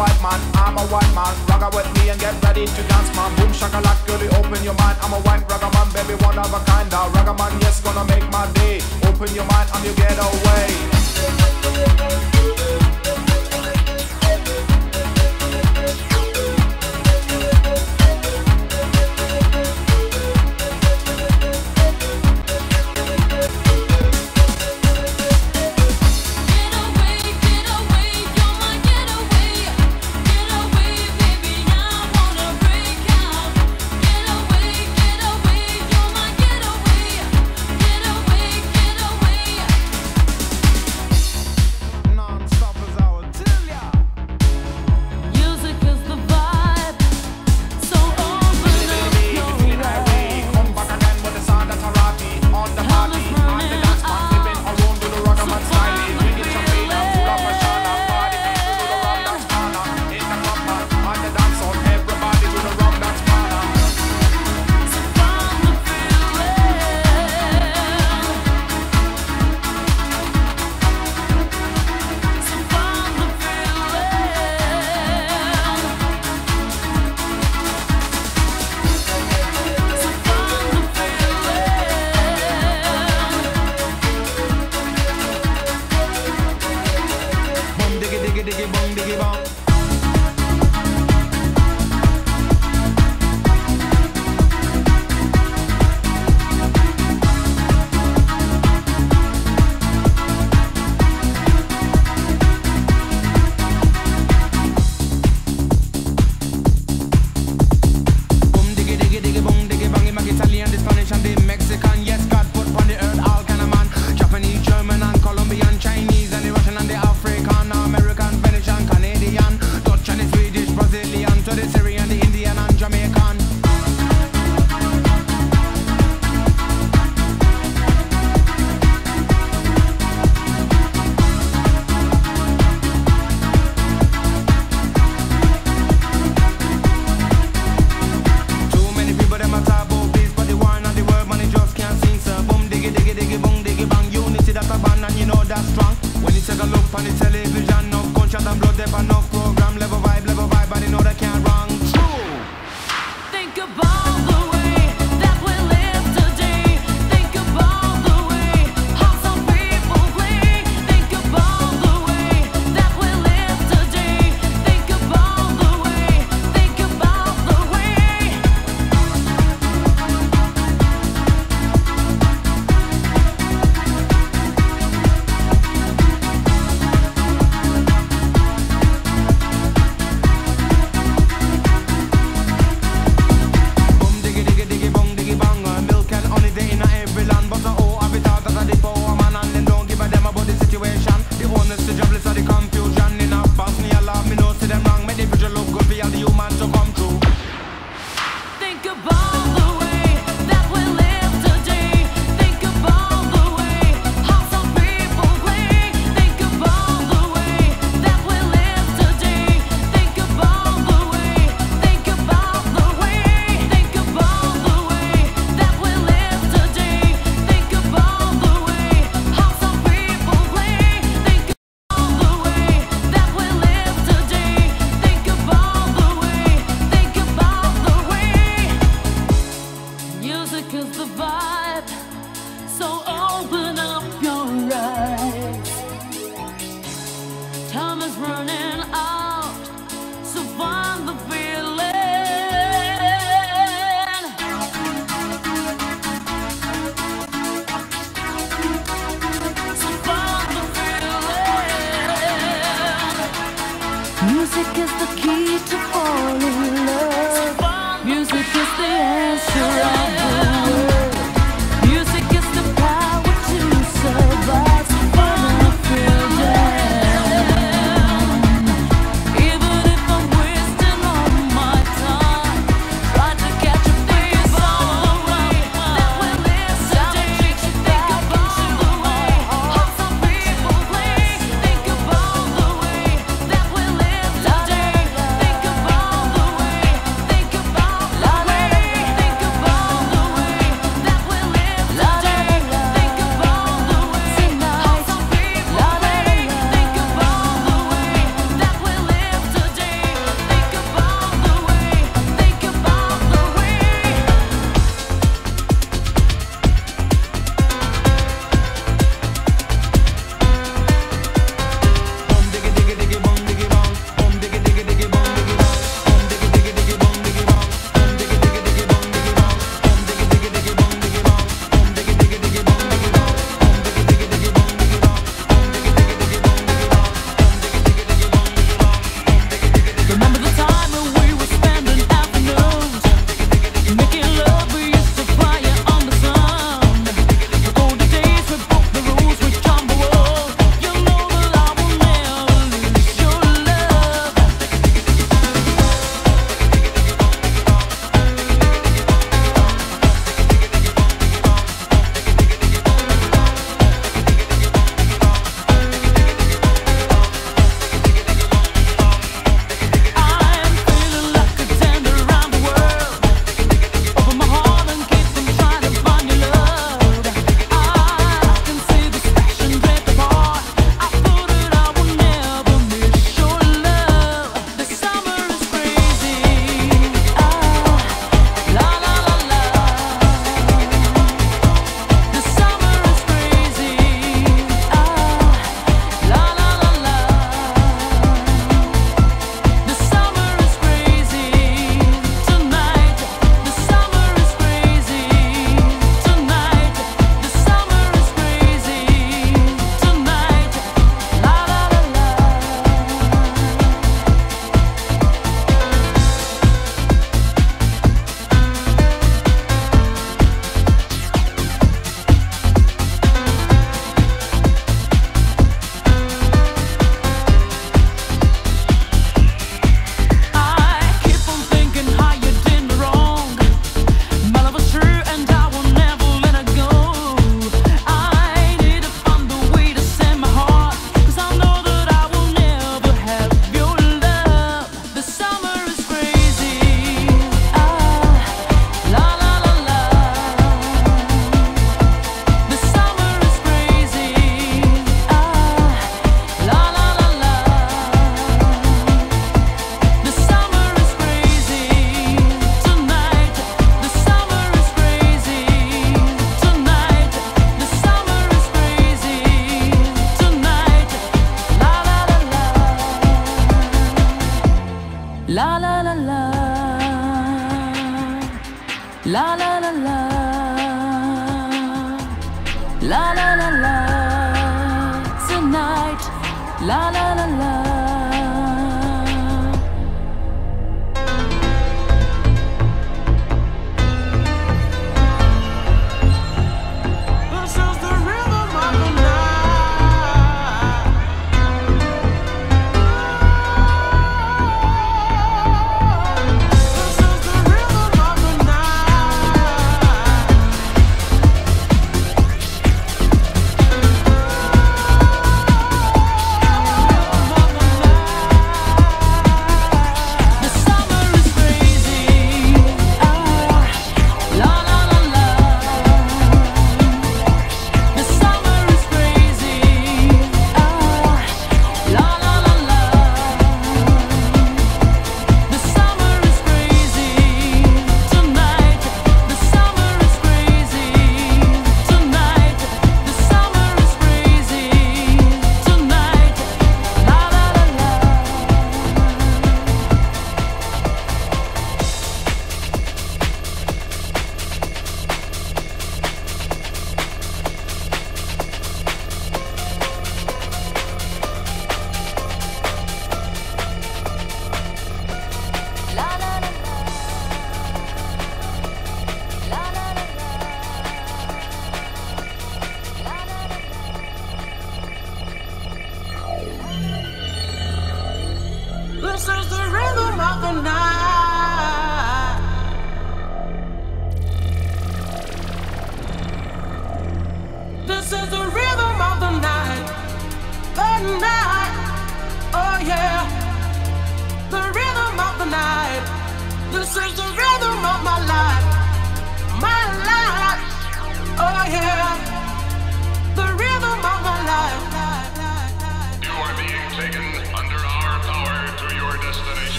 white man, I'm a white man. Ragga with me and get ready to dance, man. Boom shakalak, girl, open your mind. I'm a white ragga man, baby, one of a kind. Now ragga man, yes, gonna make my day. Open your mind and you get away.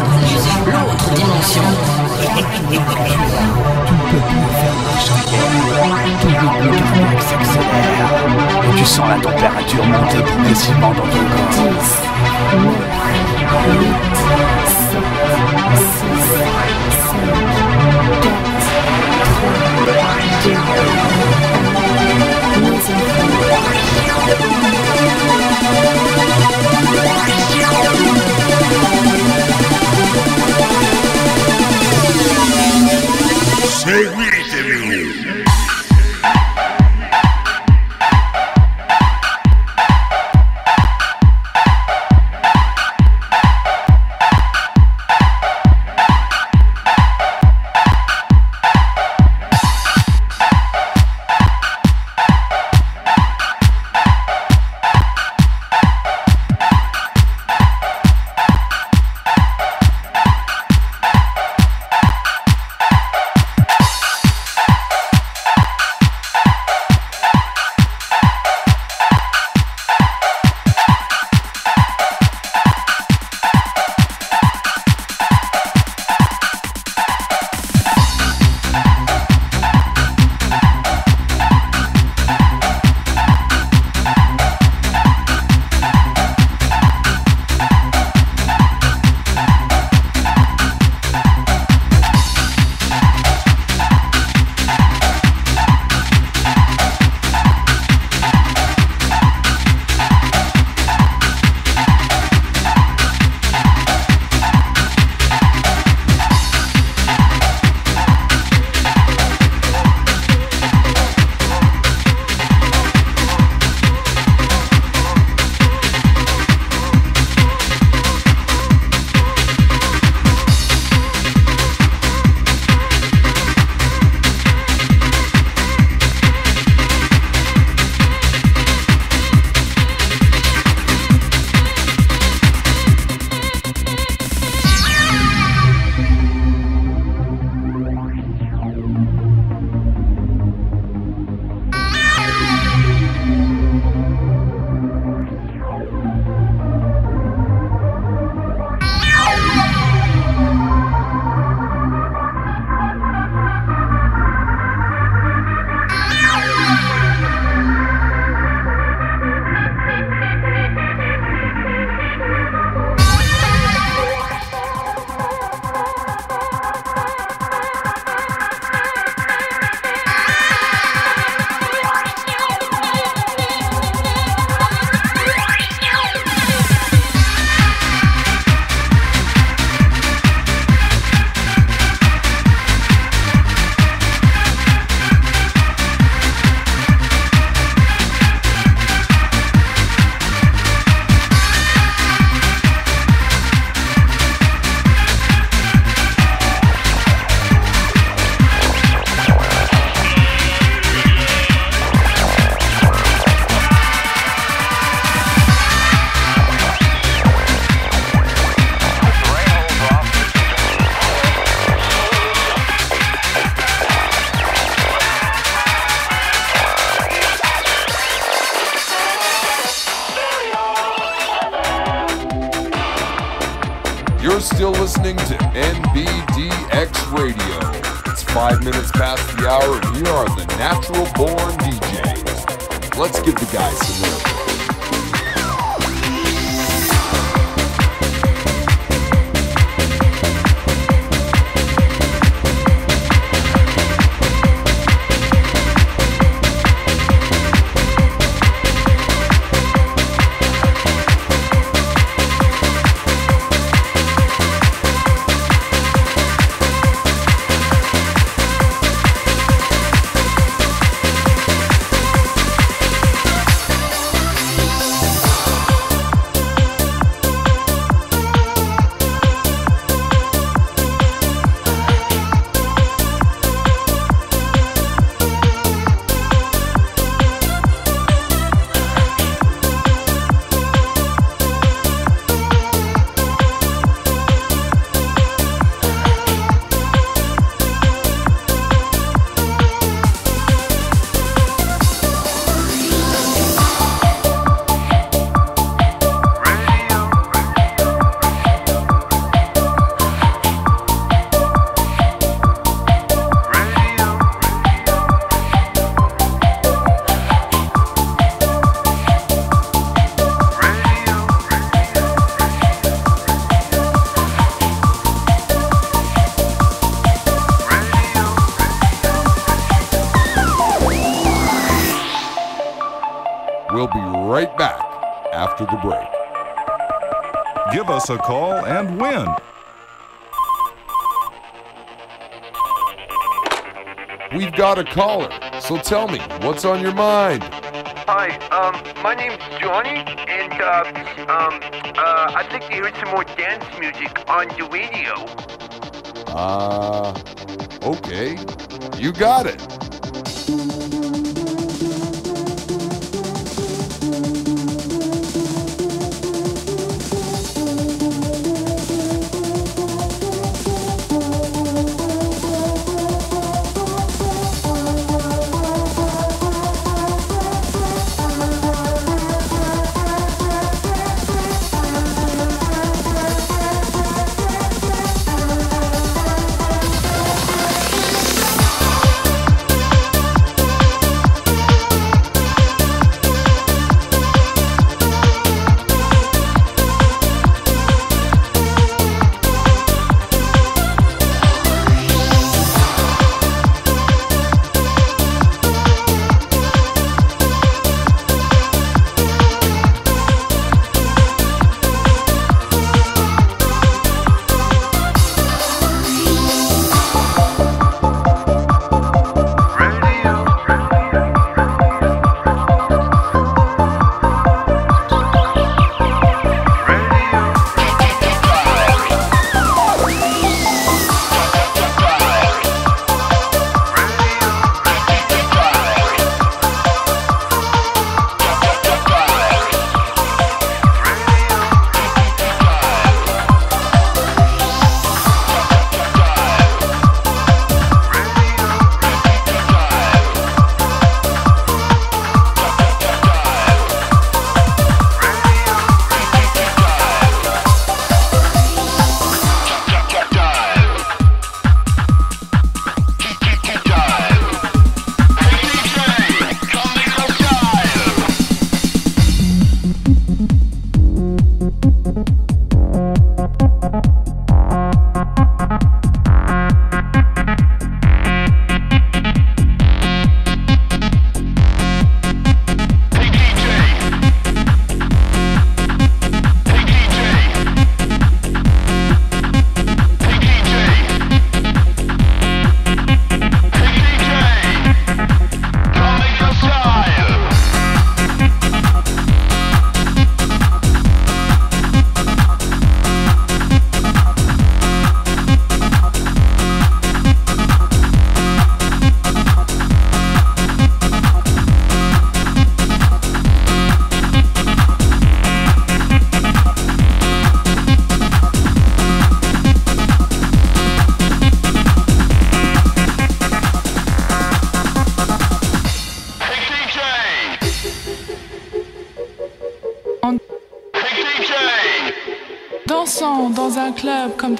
l'autre dimension. Tu ne peux plus faire marche arrière. Ton rythme cardiaque s'accélère. Et tu sens la température monter progressivement dans ton corps. 10, 9, 8, 7, 6, 5, 4, 3, 2, 1, 0. Big a call and win. We've got a caller, so tell me, what's on your mind? Hi, um, my name's Johnny, and uh, um, uh, I'd like to hear some more dance music on the radio. Uh, okay. You got it.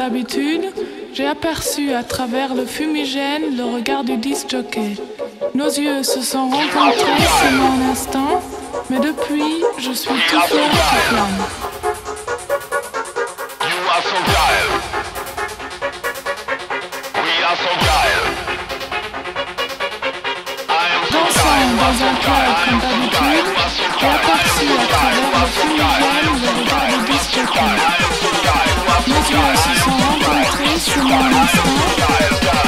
d'habitude, j'ai aperçu à travers le fumigène le regard du jockey. Nos yeux se sont rencontrés seulement un instant, mais depuis, je suis tout fleur qui flamme. dans un club comme d'habitude, j'ai aperçu à travers le fumigène le regard du jockey se sont rencontrés sur mon